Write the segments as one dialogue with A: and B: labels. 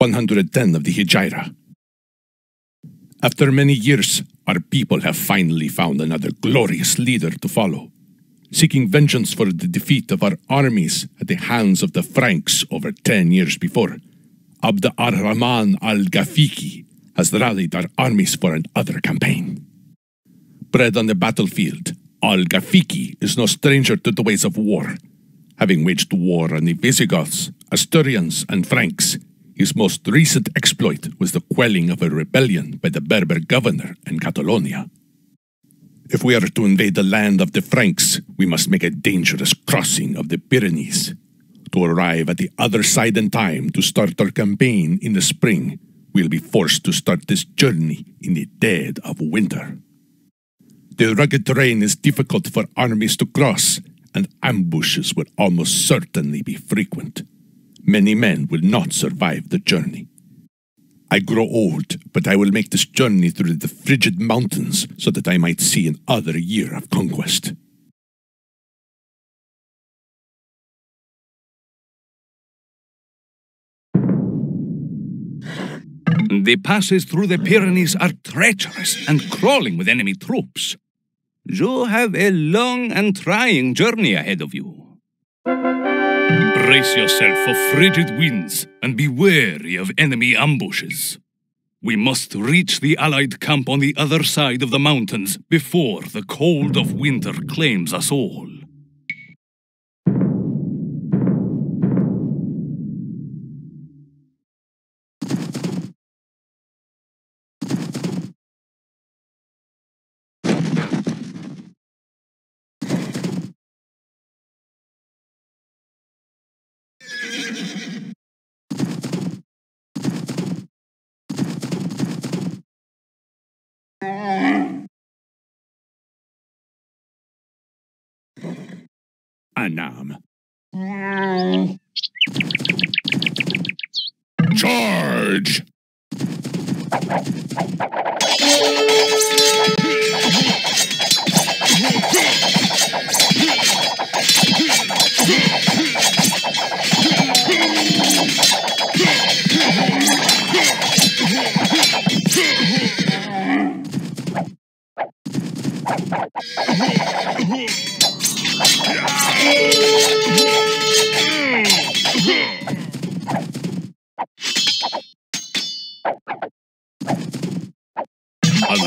A: 110 of the Hijira. After many years, our people have finally found another glorious leader to follow, seeking vengeance for the defeat of our armies at the hands of the Franks over 10 years before. Abd ar-Rahman al-Ghafiqi has rallied our armies for another campaign. Bred on the battlefield, al-Ghafiqi is no stranger to the ways of war, having waged war on the Visigoths, Asturians, and Franks his most recent exploit was the quelling of a rebellion by the Berber governor in Catalonia. If we are to invade the land of the Franks, we must make a dangerous crossing of the Pyrenees. To arrive at the other side in time to start our campaign in the spring, we'll be forced to start this journey in the dead of winter. The rugged terrain is difficult for armies to cross, and ambushes will almost certainly be frequent many men will not survive the journey. I grow old, but I will make this journey through the frigid mountains so that I might see another year of conquest.
B: The passes through the Pyrenees are treacherous and crawling with enemy troops. You have a long and trying journey ahead of you. Brace yourself for frigid winds and be wary of enemy ambushes. We must reach the Allied camp on the other side of the mountains before the cold of winter claims us all.
A: Anam. Charge!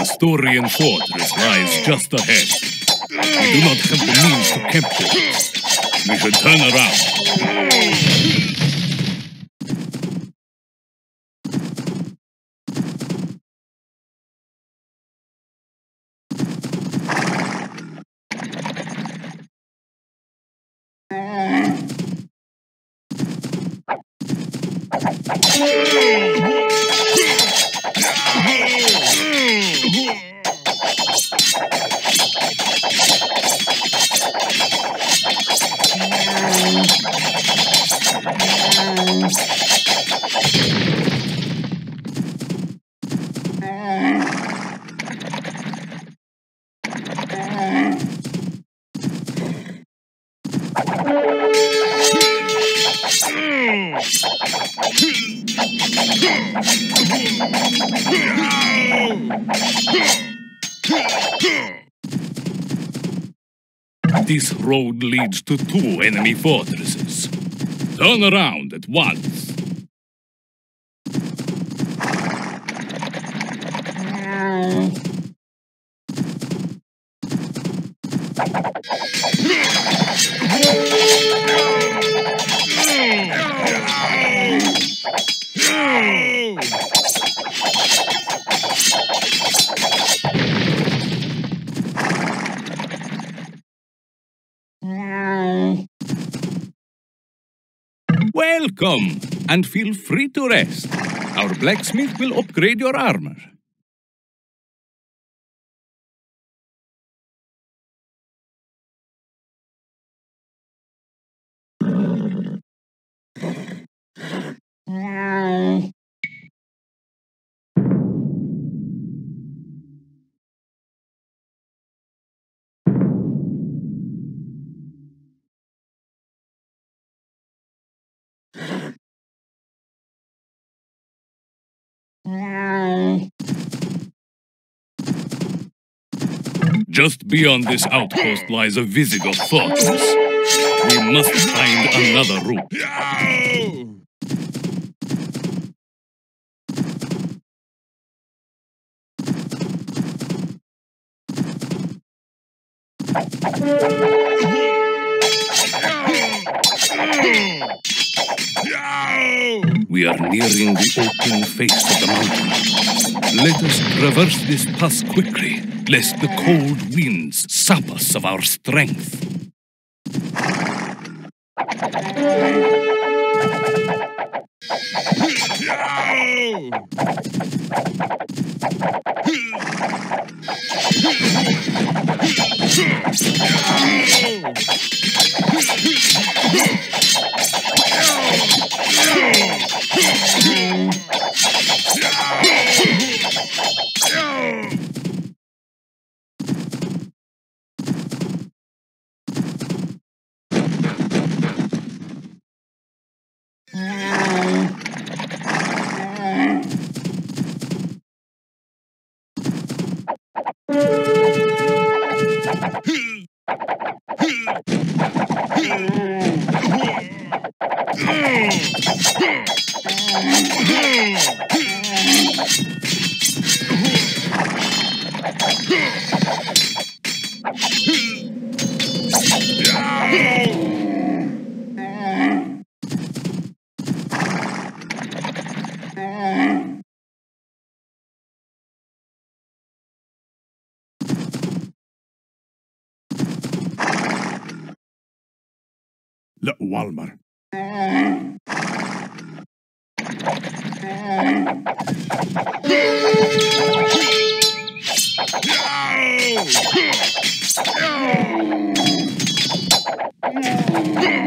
B: An Asturian fortress lies just ahead. We do not have the means to capture it. We should turn around. This road leads to two enemy fortresses. Turn around at once. Welcome, and feel free to rest. Our blacksmith will upgrade your armor. Just beyond this outpost lies a Visigoth fortress. We must find another route. We are nearing the open face of the mountain. Let us traverse this pass quickly, lest the cold winds sap us of our strength. Hmm.
A: لا والمر لا والمر الليدر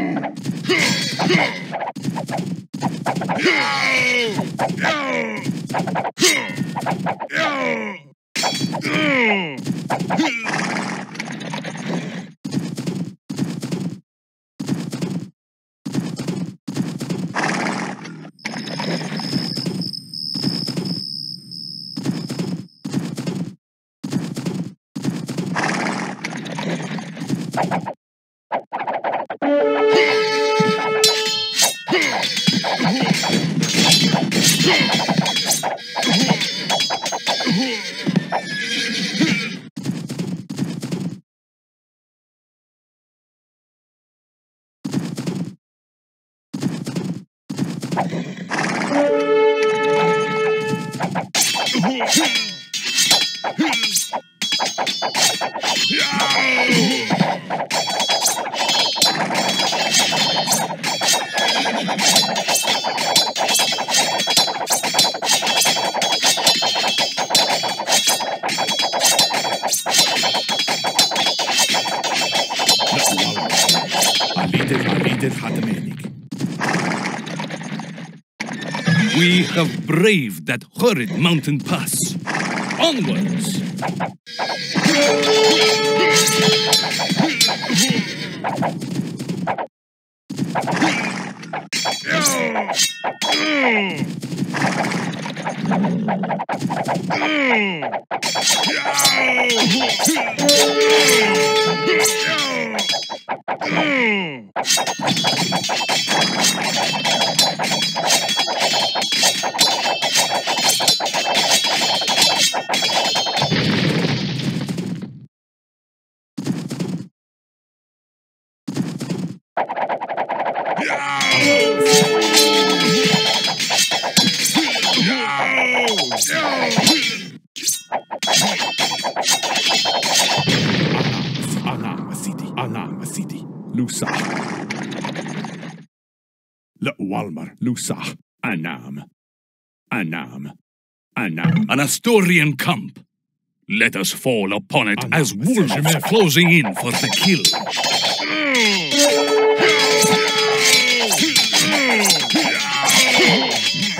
A: Hmm.
B: We have braved that horrid mountain pass. Onwards!
A: Mm. لوساح لا والمر لوساح Anam, أنام أنام
B: An Asturian camp. Let us fall upon it Anam. as wolves are closing in for the kill.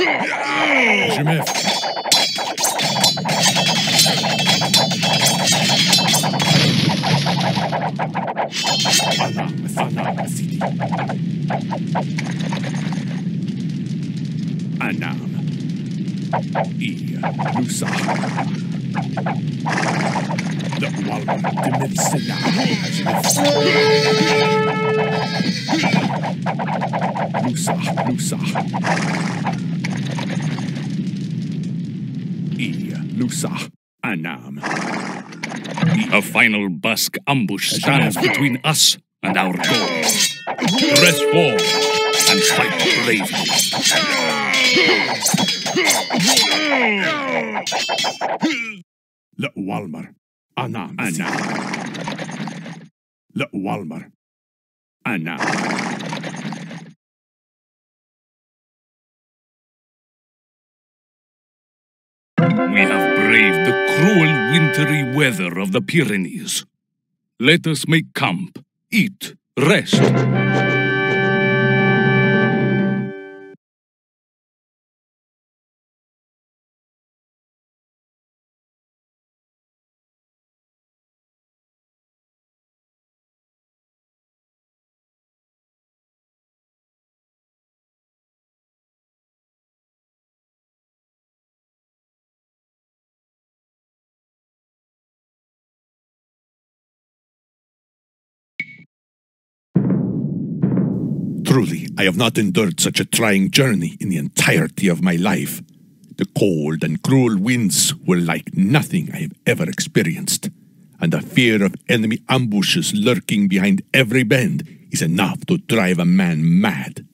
A: Je m'aime. أنا أنا سيدي أنا إيا نوسع دعوة تمثل على نوسع Ilya, Lusa, Anam.
B: A final Basque ambush stands between us and our goal. Dress warm and fight bravely.
A: Le Walmer, Anam, Anam. Le Walmer, Anam.
B: We have braved the cruel wintry weather of the Pyrenees. Let us make camp, eat, rest.
A: Truly, I have not endured such a trying journey in the entirety of my life. The cold and cruel winds were like nothing I have ever experienced, and the fear of enemy ambushes lurking behind every bend is enough to drive a man mad.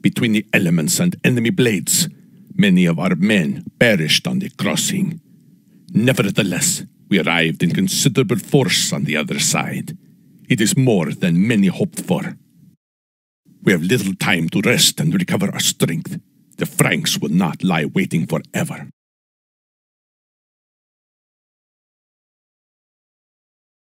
A: Between the elements and enemy blades, many of our men perished on the crossing. Nevertheless, we arrived in considerable force on the other side. It is more than many hoped for. We have little time to rest and recover our strength. The Franks will not lie waiting forever.